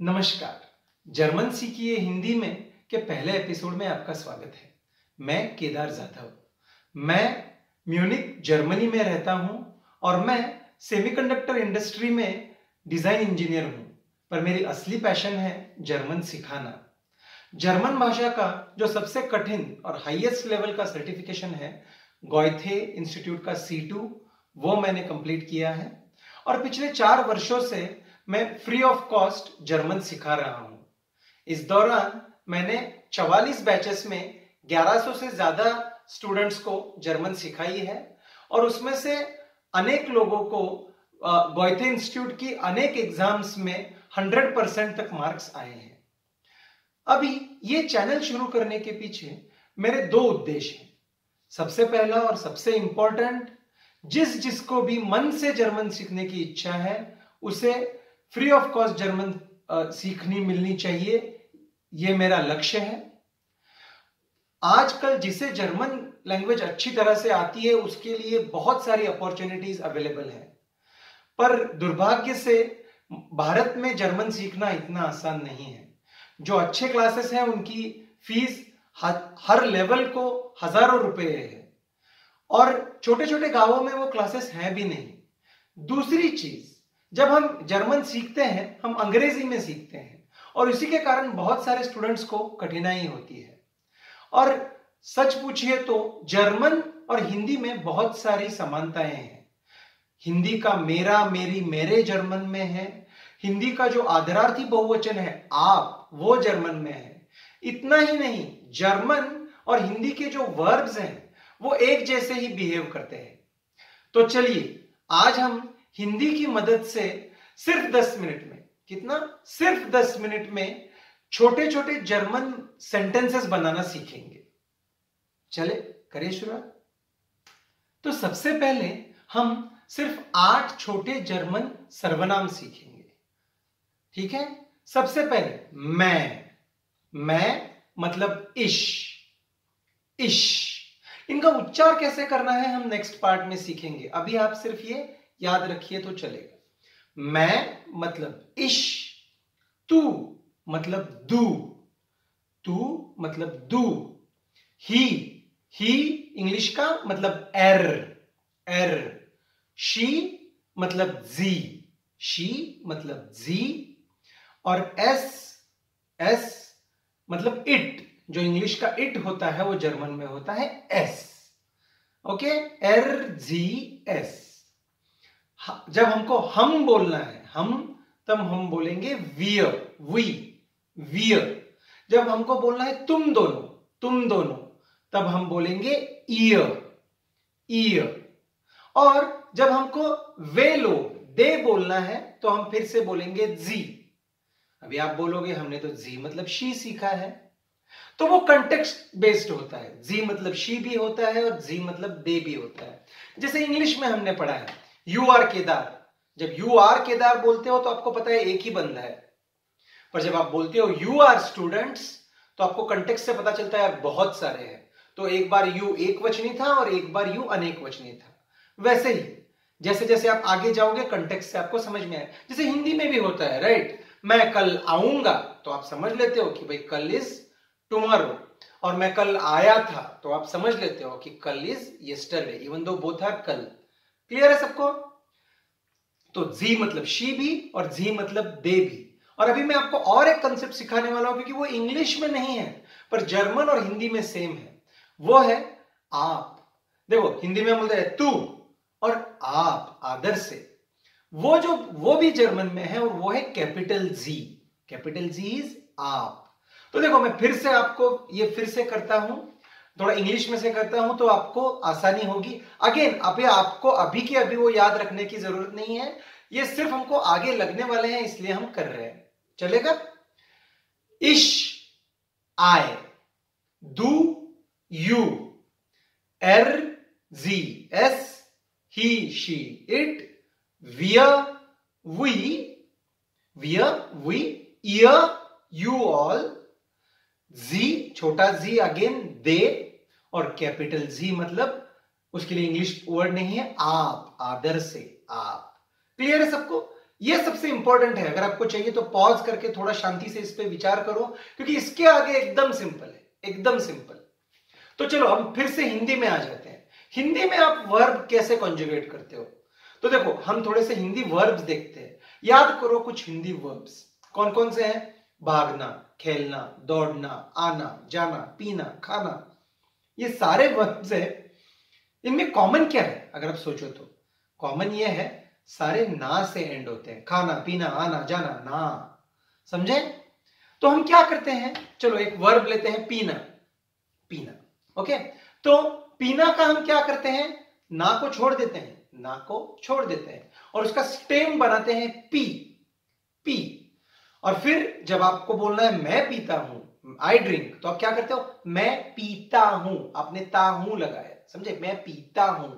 नमस्कार। जर्मन सीखिए हिंदी में के पहले एपिसोड में आपका स्वागत है। मैं केदार जाधव। मैं म्यूनिक जर्मनी में रहता हूँ और मैं सेमीकंडक्टर इंडस्ट्री में डिज़ाइन इंजीनियर हूँ, पर मेरी असली पैशन है जर्मन सिखाना। जर्मन भाषा का जो सबसे कठिन और हाईएस्ट लेवल का सर्टिफिकेशन है गॉयथे इंस्टीट्यूट का सी वो मैंने कंप्लीट किया है। और पिछले चार वर्षों से मैं फ्री ऑफ़ कॉस्ट जर्मन सिखा रहा हूँ। इस दौरान मैंने 44 बैचेस में 1100 से ज़्यादा स्टूडेंट्स को जर्मन सिखाई है और उसमें से अनेक लोगों को गोयथे इंस्टीट्यूट की अनेक एग्ज़ाम्स में 100 परसेंट तक मार्क्स आए हैं। अभी ये चैनल शुरू करने के पीछे मेरे दो उद्देश्य हैं। सबसे पहला और सबसे इंपॉर्टेंट जिस जिसको भी मन से जर्मन सीखने की इच्छा है, उसे फ्री ऑफ़ कॉस्ट जर्मन सीखनी, मिलनी चाहिए यह मेरा लक्ष्य है। आजकल जिसे जर्मन लैंग्वेज अच्छी तरह से आती है, उसके लिए बहुत सारी अपॉर्चुनिटीज़ अवेलेबल है। पर दुर्भाग्य से, भारत में जर्मन सीखना इतना आसान नहीं है। जो अच्छे क्लासेस हैं, उनकी फ़ीस हर लेवल को हज़ारों रुपए है। और छोटे छोटे गाँवों में वो क्लासेस हैं भी नहीं। दूसरी चीज़ जब हम जर्मन सीखते हैं, हम अंग्रेज़ी में सीखते हैं, और इसी के कारण बहुत सारे स्टूडेंट्स को कठिनाई होती है। और सच पूछिए तो जर्मन और हिंदी में बहुत सारी समानताएँ हैं। हिंदी का मेरा मेरी मेरे जर्मन में है, हिंदी का जो आदरार्थी बहुवचन है, आप वो जर्मन में है। इतना ही नहीं, जर्मन और हिंदी के जो वर्ब्स हैं, वो एक जैसे ही बिहेव करते हैं। तो चलिए, आज हम हिंदी की मदद से सिर्फ़ दस मिनट में, कितना? सिर्फ़ दस मिनट में छोटे छोटे जर्मन सेंटेंसेस बनाना सीखेंगे। चले, करिए शुरुआत। तो सबसे पहले हम सिर्फ़ आठ छोटे जर्मन सर्वनाम सीखेंगे। ठीक है? सबसे पहले, मैं। मैं मतलब इश। इश। इनका उच्चार कैसे करना है हम नेक्स्ट पार्ट में सीखेंगे। अभी आप सिर्फ़ ये याद रखिए तो चलेगा। मैं मतलब इश, तू मतलब दू, तू मतलब दू, ही ही इंग्लिश का मतलब एर एर, शी मतलब जी, शी मतलब जी, और एस एस मतलब इट, जो इंग्लिश का इट होता है वो जर्मन में होता है एस। ओके? एर, जी, एस। जब हमको हम बोलना है, हम, तब हम बोलेंगे वियर वी वियर जब हमको बोलना है तुम दोनों तुम दोनों, तब हम बोलेंगे ईयर ईयर और जब हमको वे लोग दे बोलना है तो हम फिर से बोलेंगे जी अभी आप बोलोगे, हमने तो जी मतलब शी सीखा है। तो वो कंटेक्स्ट बेस्ड होता है। जी मतलब शी भी होता है और जी मतलब दे भी होता है। जैसे इंग्लिश में हमने पढ़ा है यू आर केदार। जब यू आर केदार बोलते हो तो आपको पता है एक ही बंदा है। पर जब आप बोलते हो यू आर स्टूडेंट्स तो आपको कंटेक्स से पता चलता है बहुत सारे हैं। तो एक बार यू एक वचनी था और एक बार यू अनेक वचनी था। वैसे ही जैसे जैसे आप आगे जाओगे कंटेक्स से आपको समझ में आए। जैसे हिंदी में भी होता है राइट मैं कल आऊँगा तो आप समझ लेते हो कि भाई कल इज़ टुमारो और मैं कल आया था तो आप समझ लेते हो कि कल is yesterday even though both are कल। क्लियर है सबको? तो जी मतलब शी भी और जी मतलब दे भी। और अभी मैं आपको और एक कंसेप्ट सिखाने वाला हूँ, क्योंकि वो इंग्लिश में नहीं है, पर जर्मन और हिंदी में सेम है। वो है आप। देखो हिंदी में बोलते हैं तू और आप, आदर से। वो जो, वो भी जर्मन में है और वो है कैपिटल जी कैपिटल जी इज़ आप। तो देखो, मैं फिर से आपको, ये फिर से करता हूँ। थोड़ा इंग्लिश में से करता हूँ तो आपको आसानी होगी। अगेन अभी आपको अभी के अभी वो याद रखने की ज़रूरत नहीं है। ये सिर्फ़ हमको आगे लगने वाले हैं, इसलिए हम कर रहे हैं। चलेगा? इश आय दू, यू, एर, जी, एस, ही, शी, इट वी, विय, वी ईयर यू ऑल, जी, छोटा जी, अगेन, दे और कैपिटल जी मतलब उसके लिए इंग्लिश वर्ड नहीं है, आप, आदर से, आप। क्लियर है सबको? ये सबसे इंपॉर्टेंट है। अगर आपको चाहिए तो पॉज करके थोड़ा शांति से इस पर विचार करो, क्योंकि इसके आगे एकदम सिंपल है, एकदम सिंपल तो चलो, हम फिर से हिंदी में आ जाते हैं। हिंदी में आप वर्ब कैसे कॉन्जुगेट करते हो? तो देखो, हम थोड़े से हिंदी वर्ब्स देखते हैं। याद करो कुछ हिंदी वर्ब्स कौन कौन से हैं? भागना, खेलना, दौड़ना, आना, जाना, पीना, खाना। ये सारे वर्ब्स है, इनमें कॉमन क्या है? अगर आप सोचो तो। कॉमन ये है, सारे ना से एंड होते हैं। खाना, पीना, आना, जाना, ना। समझे? तो हम क्या करते हैं? चलो एक वर्ब लेते हैं, पीना। पीना, ओके? तो पीना का हम क्या करते हैं? ना को छोड़ देते हैं। ना को छोड़ देते हैं। और उसका स्टेम बनाते हैं, पी। पी। और फिर जब आपको बोलना है, मैं पीता हूँ आई ड्रिंक तो आप क्या करते हो? मैं पीता हूँ, आपने ता हूँ लगाया, समझे? मैं पीता हूँ।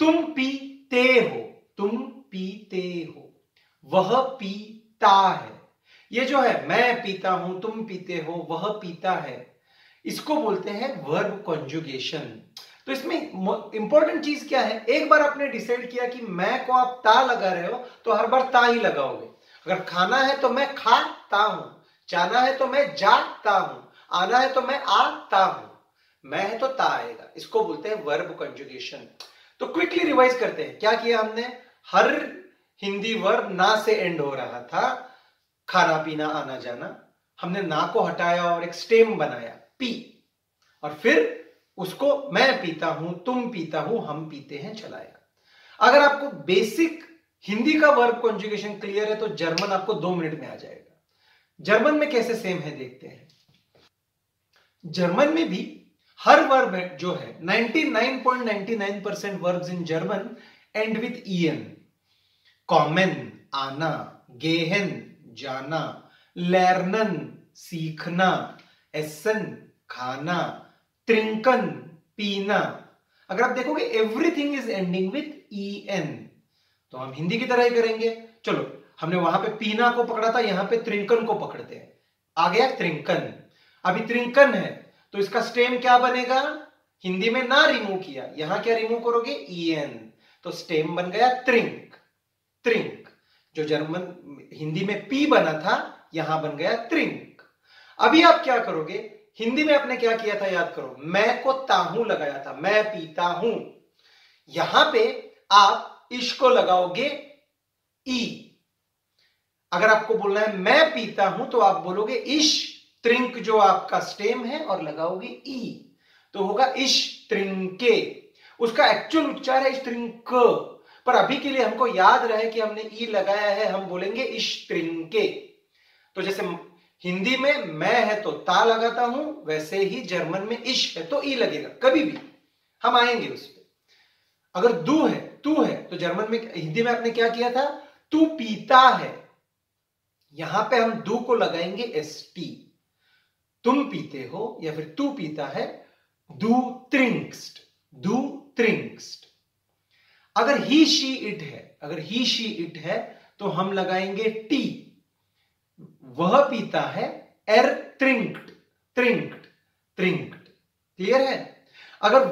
तुम पीते हो, तुम पीते हो, वह पीता है। ये जो है, मैं पीता हूँ, तुम पीते हो, वह पीता है। इसको बोलते हैं वर्ब कॉन्जुगेशन तो इसमें इंपॉर्टेंट चीज़ क्या है? एक बार आपने डिसाइड किया कि मैं को आप ता लगा रहे हो तो हर बार ता ही लगाओगे। अगर खाना है तो मैं खाता हूँ। जाना है तो मैं जाता हूँ, आना है तो मैं आता हूँ। मैं है तो ता आएगा। इसको बोलते हैं वर्ब कंजुगेशन तो क्विकली रिवाइज करते हैं। क्या किया हमने? हर हिंदी वर्ब ना से एंड हो रहा था। खाना, पीना, आना, जाना। हमने ना को हटाया और एक स्टेम बनाया पी और फिर उसको मैं पीता हूँ, तुम पीता हूँ, हम पीते हैं, चलाया। अगर आपको बेसिक हिंदी का वर्ब कॉन्जुगेशन क्लियर है तो जर्मन आपको दो मिनट में आ जाएगा। जर्मन में कैसे सेम है देखते हैं। जर्मन में भी हर वर्ब जो है 99.99 percent verb in German end with EN common आना गेहन जाना लर्नन सीखना एसन खाना त्रिंकन पीना अगर आप देखोगे everything is ending with E N तो हम हिंदी की तरह ही करेंगे। चलो हमने वहाँ पे पीना को पकड़ा था, यहाँ पे त्रिंकन को पकड़ते हैं। आ गया त्रिंकन। अभी त्रिंकन है तो इसका स्टेम क्या बनेगा? हिंदी में ना रिमूव किया। यहाँ क्या रिमूव करोगे? ई एन तो स्टेम बन गया त्रिंक। त्रिंक। जो जर्मन, हिंदी में पी बना था, यहाँ बन गया त्रिंक। अभी आप क्या करोगे? हिंदी में आपने क्या किया था याद करो? मैं को ताहू लगाया था। मैं पीता हूँ। यहाँ पे आप इश को लगाओगे, ई। अगर आपको बोलना है, मैं पीता हूँ तो आप बोलोगे, इश त्रिंक जो आपका स्टेम है और लगाओगे, ई तो होगा, इश त्रिंके उसका एक्चुअल उच्चार है, इश त्रिंक पर अभी के लिए हमको याद रहे कि हमने ई लगाया है, हम बोलेंगे, इश त्रिंके तो जैसे हिंदी में, मैं है तो ता लगाता हूँ वैसे ही जर्मन में, इश है तो ई लगेगा कभी भी। हम आएँगे उस पर अगर दू है, तू है तो जर्मन में, हिंदी में आपने क्या किया था? तू पीता है यहाँ पे हम दू को लगाएँगे एस टी तुम पीते हो या फिर तू पीता है, दू त्रिंक्स्ट दू त्रिंक्स्ट। अगर ही शी इट है, अगर ही शी इट है तो हम लगाएँगे टी वह पीता है एर त्रिंक्ट त्रिंक्ट त्रिंक्ट क्लियर है? अगर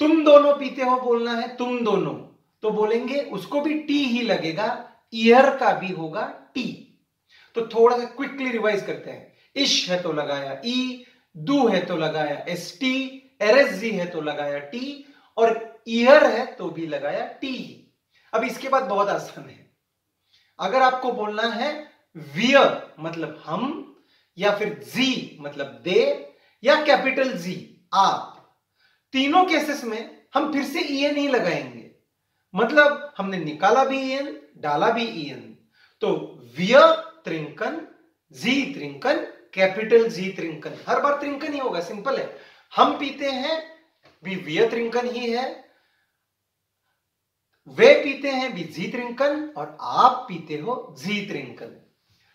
तुम दोनों पीते हो बोलना है, तुम दोनों तो बोलेंगे उसको भी टी ही लगेगा ईयर का भी होगा टी तो थोड़ा सा क्विकली रिवाइज करते हैं। इश है तो लगाया ई, दू है तो लगाया एस टी एरएसजी है तो लगाया टी, और ईयर है तो भी लगाया टी। अब इसके बाद बहुत आसान है। अगर आपको बोलना है विय मतलब हम, या फिर जी मतलब दे, या कैपिटल जी, आप, तीनों केसेस में हम फिर से ई एन ही लगाएँगे। मतलब हमने निकाला भी ई एन डाला भी ई एन तो विय त्रिंकन जी त्रिंकन, कैपिटल जी त्रिंकन। हर बार त्रिंकन ही होगा, सिंपल है। हम पीते हैं, भी विय त्रिंकन ही है। वे पीते हैं, भी जी त्रिंकन, और आप पीते हो जी त्रिंकन।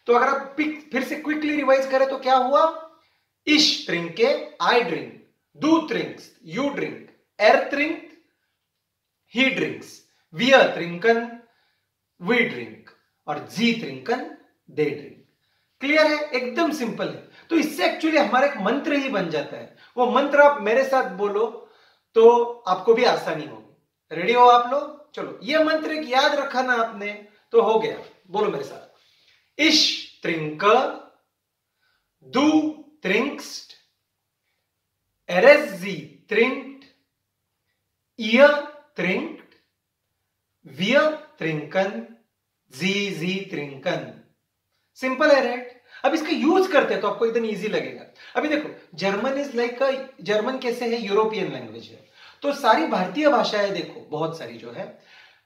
तो अगर आप फिर से क्विकली रिवाइज करें तो क्या हुआ? इश त्रिंके आई ड्रिंक, दू ट्रिंक्स यू ड्रिंक, एर त्रिंक ही ड्रिंक्स, वियर त्रिंकन वी ड्रिंक, और जी त्रिंकन दे ड्रिंक क्लियर है? एकदम सिंपल है। तो इससे एक्चुअली हमारा एक मंत्र ही बन जाता है। वो मंत्र आप मेरे साथ बोलो तो आपको भी आसानी होगी। रेडी हो आप लोग? चलो, ये मंत्र एक याद रखा ना आपने तो हो गया। बोलो मेरे साथ। इश त्रिंक, दू त्रिंक्स्ट एरेजी त्रिंक्ट, इय त्रिंक्ट, विय त्रिंकन, जी जी त्रिंकन। सिंपल है राइट अब इसका यूज़ करते हैं तो आपको एकदम इजी लगेगा। अभी देखो जर्मन इज़ लाइक जर्मन कैसे है? यूरोपियन लैंग्वेज है। तो सारी भारतीय भाषाएँ देखो, बहुत सारी जो है,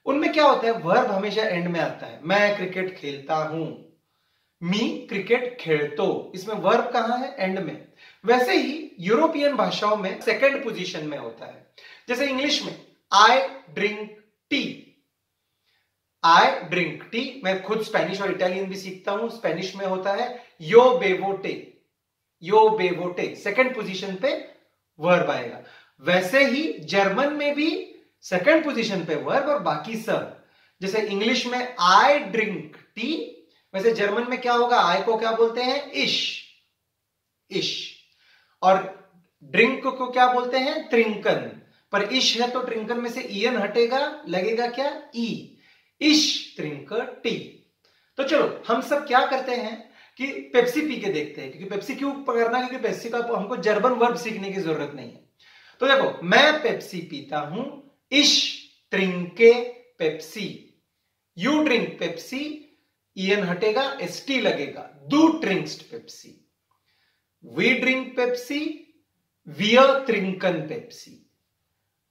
उनमें क्या होता है? वर्ब हमेशा एंड में आता है। मैं क्रिकेट खेलता हूँ, मी क्रिकेट खेलतो। इसमें वर्ब कहाँ है? एंड में। वैसे ही यूरोपियन भाषाओं में सेकेंड पोजीशन में होता है। जैसे इंग्लिश में I drink tea I drink tea मैं खुद स्पेनिश और इटालियन भी सीखता हूँ। स्पेनिश में होता है यो बेवोटे यो बेवोटे सेकेंड पोजीशन पे वर्ब आएगा। वैसे ही जर्मन में भी सेकेंड पोजीशन पे वर्ब और बाकी सब। जैसे इंग्लिश में आई ड्रिंक टी वैसे जर्मन में क्या होगा? आई को क्या बोलते हैं? इश इश और ड्रिंक को क्या बोलते हैं? त्रिंकन पर इश है तो ट्रिंकन में से ईयन हटेगा। लगेगा क्या? ई इश त्रिंक टी। तो चलो, हम सब क्या करते हैं कि पेप्सी पी के देखते हैं, क्योंकि पेप्सी क्यों पकड़ना? क्योंकि पेप्सी का हमको जर्मन वर्ब सीखने की ज़रूरत नहीं है। तो देखो, मैं पेप्सी पीता हूँ, इश ट्रिंके Pepsi. You drink Pepsi, EN हटेगा एस टी लगेगा। दू ड्रिंक्स पेप्सी। वी ड्रिंक पेप्सी, वियर त्रिंकन पेप्सी।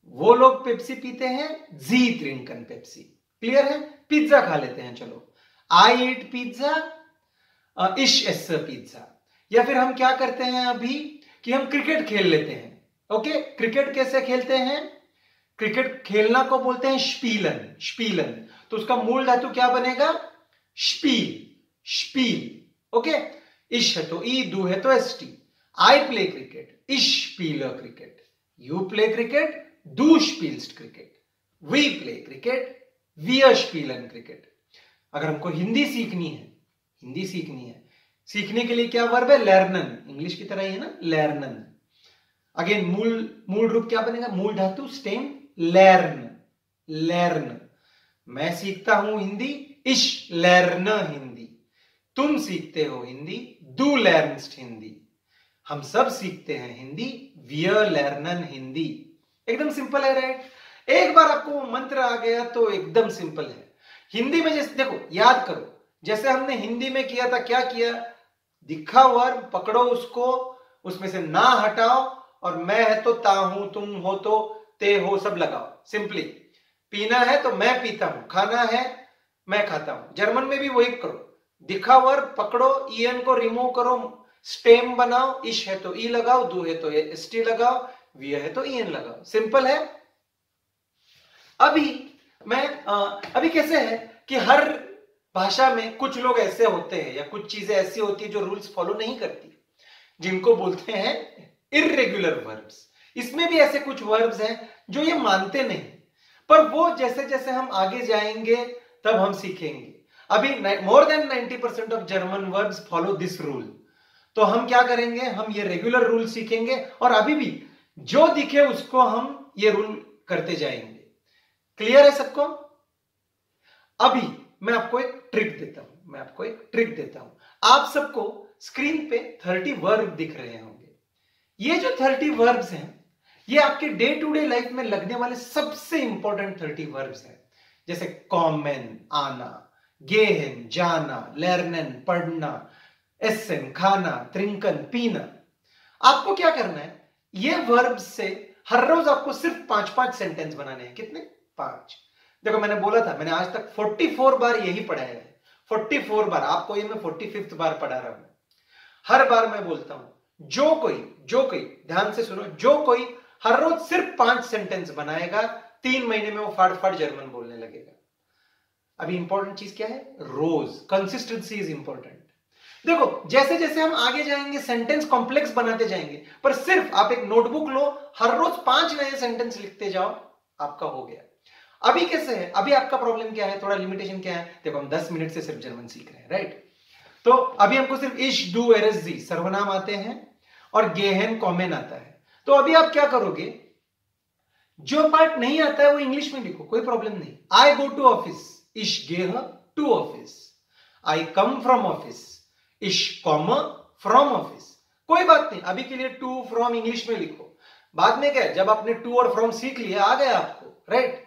वो लोग पेप्सी पीते हैं, जी त्रिंकन पेप्सी। क्लियर है? पिज्जा खा लेते हैं, चलो। आई ईट पिज्जा इश एस पिज्जा या फिर हम क्या करते हैं अभी कि हम क्रिकेट खेल लेते हैं। ओके? क्रिकेट कैसे खेलते हैं? क्रिकेट खेलना को बोलते हैं स्पीलन स्पीलन। तो उसका मूल धातु क्या बनेगा? स्पील स्पील। ओके? इश है तो ई, दू है तो S T. I play cricket इश स्पील क्रिकेट यू प्ले क्रिकेट, दू स्पील्स क्रिकेट। वी प्ले क्रिकेट वी स्पीलन क्रिकेट। अगर हमको हिंदी सीखनी है, हिंदी सीखनी है, सीखने के लिए क्या वर्ब है? लर्नन इंग्लिश की तरह ही है ना? लर्नन अगेन मूल मूल रूप क्या बनेगा? मूल धातु स्टेम लर्न लर्न मैं सीखता हूँ हिंदी, इश लर्न हिंदी। तुम सीखते हो हिंदी डू लर्न हिंदी। हम सब सीखते हैं हिंदी वियर लर्नन हिंदी। एकदम सिंपल है राइट एक बार आपको मंत्र आ गया तो एकदम सिंपल है। हिंदी में जैसे, देखो, याद करो, जैसे हमने हिंदी में किया था, क्या किया? दिखा वर्ब पकड़ो उसको, उसमें से ना हटाओ, और मैं है तो ता हूँ, तुम हो तो ते हो, सब लगाओ, सिंपली। पीना है तो मैं पीता हूँ, खाना है मैं खाता हूँ। जर्मन में भी वही करो दिखा वर पकड़ो, ईएन को रिमूव करो, स्टेम बनाओ, इश है तो ई लगाओ, दू है तो एस टी लगाओ, वी है तो ईएन लगाओ। सिंपल है? अभी मैं अभी कैसे है कि हर भाषा में कुछ लोग ऐसे होते हैं या कुछ चीज़ें ऐसी होती है जो रूल्स फॉलो नहीं करती। जिनको बोलते हैं इरेग्युलर वर्ब्स इसमें भी ऐसे कुछ वर्ब्स हैं जो ये मानते नहीं। पर वो जैसे जैसे हम आगे जाएँगे, तब हम सीखेंगे। अभी more than 90 percent of German verbs follow this rule तो हम क्या करेंगे? हम ये रेगुलर रूल सीखेंगे और अभी भी जो दिखे उसको हम ये रूल करते जाएँगे। क्लियर है सबको? अभी मैं आपको एक ट्रिक देता हूँ, मैं आपको एक ट्रिक देता हूँ। आप सबको स्क्रीन पे थर्टी वर्ब दिख रहे होंगे। ये जो थर्टी वर्ब्स हैं, ये आपके डे टू डे लाइफ में लगने वाले सबसे इंपॉर्टेंट थर्टी वर्ब्स हैं। जैसे कॉमन आना, गेहन, जाना लर्नन पढ़ना एसन खाना त्रिंकन पीना। आपको क्या करना है? ये वर्ब से हर रोज आपको सिर्फ़ पाँच पाँच सेंटेंस बनाने हैं। कितने? पाँच। देखो, मैंने बोला था, मैंने आज तक 44 बार यही पढ़ाया है। 44 बार, आपको ये मैं फोर्टी फिफ्थ बार पढ़ा रहा हूँ। हर बार मैं बोलता हूँ, जो कोई जो कोई, ध्यान से सुनो, जो कोई हर रोज सिर्फ़ पाँच सेंटेंस बनाएगा, तीन महीने में वो फाड़ फाड़ जर्मन बोलने लगेगा। अभी इंपॉर्टेंट चीज़ क्या है? रोज। कंसिस्टेंसी इज़ इंपॉर्टेंट देखो जैसे जैसे हम आगे जाएँगे सेंटेंस कॉम्प्लेक्स बनाते जाएँगे, पर सिर्फ़ आप एक नोटबुक लो, हर रोज पाँच नए सेंटेंस लिखते जाओ, आपका हो गया। अभी कैसे है? अभी आपका प्रॉब्लम क्या है? थोड़ा लिमिटेशन क्या है? देखो, हम दस मिनट से सिर्फ़ जर्मन सीख रहे हैं राइट तो अभी हमको सिर्फ़ इश, डू, एरस, जी, सर्वनाम आते हैं और गेहन, कॉमेन आता है। तो अभी आप क्या करोगे? जो पार्ट नहीं आता है, वो इंग्लिश में लिखो, कोई प्रॉब्लम नहीं। आई गो टू ऑफ़िस इश, गेह to office I come from office इश कॉम फ्रॉम ऑफ़िस कोई बात नहीं, अभी के लिए टू फ्रॉम इंग्लिश में लिखो। बाद में क्या जब आपने टू और फ्रॉम सीख लिया, आ गया आपको राइट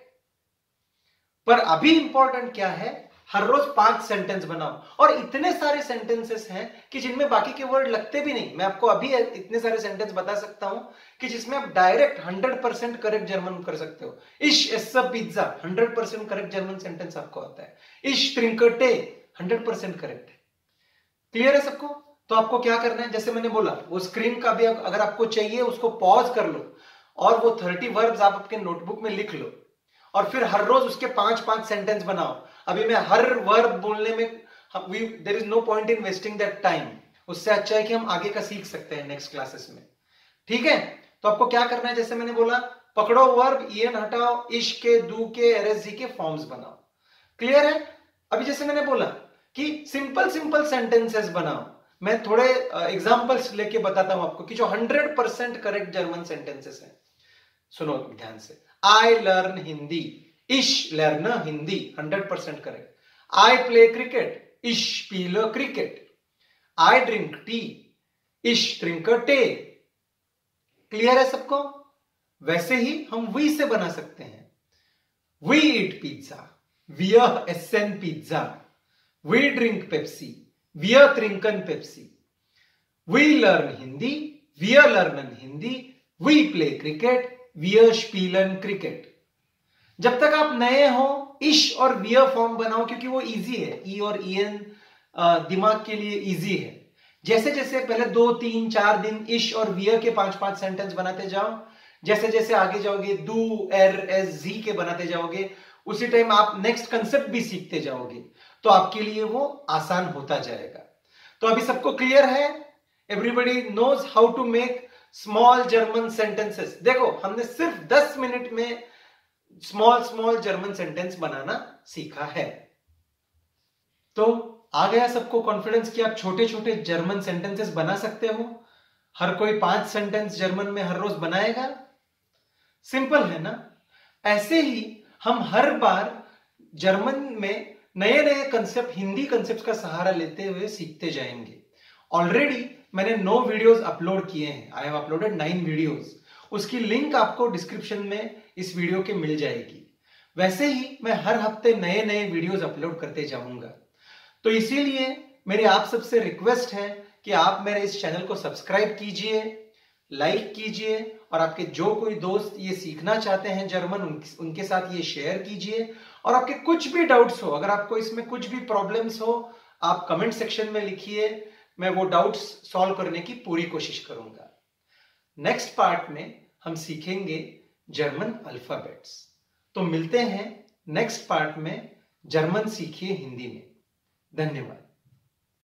पर अभी इंपॉर्टेंट क्या है? हर रोज पाँच सेंटेंस बनाओ। और इतने सारे सेंटेंसेस हैं कि जिनमें बाकी के वर्ड लगते भी नहीं। मैं आपको अभी इतने सारे सेंटेंस बता सकता हूँ कि जिसमें आप direct hundred percent correct German कर सकते हो। इश S pizza hundred percent correct German sentence आपको आता है। इश, त्रिंकटे हंड्रेड परसेंट करेक्ट है। क्लियर है सबको? तो आपको क्या करना है? जैसे मैंने बोला, वो स्क्रीन का भी अगर आपको चाहिए, उसको पॉज कर लो। और वो थर्टी वर्ब्स आप आपके नोटबुक में लिख लो। और फिर हर रोज उसके पाँच पाँच सेंटेंस बनाओ। अभी मैं हर वर्ब बोलने में we there is no point in wasting that time उससे अच्छा है कि हम आगे का सीख सकते हैं नेक्स्ट क्लासेस में। ठीक है? तो आपको क्या करना है? जैसे मैंने बोला, पकड़ो वर्ब ईएन हटाओ इश के दू के एरएसजी के फॉर्म्स बनाओ। क्लियर है? अभी जैसे मैंने बोला कि सिंपल सिंपल सेंटेंसेस बनाओ। मैं थोड़े एग्जांपल्स लेके बताता हूँ आपको कि जो hundred percent correct German sentences हैं। सुनो ध्यान से। आई लर्न हिंदी इश learn Hindi hundred percent correct I play cricket इश पील क्रिकेट आई ड्रिंक टी इश ड्रिंक टे क्लियर है सबको? वैसे ही हम वी से बना सकते हैं। वी ईट पिज्जा वी वियर एन पिज्जा वी ड्रिंक पेप्सी वियर त्रिंकन पेप्सी वी लर्न हिंदी वियर लर्न हिंदी वी प्ले क्रिकेट वियर स्पीलन क्रिकेट जब तक आप नए हो, इश और वियर फॉर्म बनाओ, क्योंकि वो इजी है। ई और ई एन दिमाग के लिए इजी है। जैसे जैसे पहले दो, तीन, चार दिन इश और वियर के पाँच पाँच सेंटेंस बनाते जाओ, जैसे जैसे आगे जाओगे, दू एर एस जी के बनाते जाओगे, उसी टाइम आप नेक्स्ट कंसेप्ट भी सीखते जाओगे तो आपके लिए वो आसान होता जाएगा। तो अभी सबको क्लियर है? Everybody knows how to make small German sentences देखो, हमने सिर्फ़ 10 मिनट में स्मॉल स्मॉल जर्मन सेंटेंस बनाना सीखा है। तो आ गया सबको कॉन्फिडेंस कि आप छोटे छोटे जर्मन सेंटेंसेस बना सकते हो। हर कोई पाँच सेंटेंस जर्मन में हर रोज बनाएगा। सिंपल है ना? ऐसे ही हम हर बार जर्मन में नए नए कंसेप्ट हिंदी कंसेप्ट का सहारा लेते हुए सीखते जाएँगे। ऑलरेडी मैंने नौ वीडियोस अपलोड किए हैं। I have uploaded nine videos उसकी लिंक आपको डिस्क्रिप्शन में इस वीडियो के मिल जाएगी। वैसे ही मैं हर हफ़्ते नए नए वीडियोस अपलोड करते जाऊँगा। तो इसीलिए मेरी आप सबसे रिक्वेस्ट है कि आप मेरे इस चैनल को सब्सक्राइब कीजिए लाइक कीजिए और आपके जो कोई दोस्त ये सीखना चाहते हैं जर्मन उनके साथ ये शेयर कीजिए। और आपके कुछ भी डाउट्स हो, अगर आपको इसमें कुछ भी प्रॉब्लम्स हो, आप कमेंट सेक्शन में लिखिए। मैं वो डाउट्स सॉल्व करने की पूरी कोशिश करूँगा। नेक्स्ट पार्ट में हम सीखेंगे जर्मन अल्फाबेट्स तो मिलते हैं नेक्स्ट पार्ट में जर्मन सीखिए हिंदी में। धन्यवाद।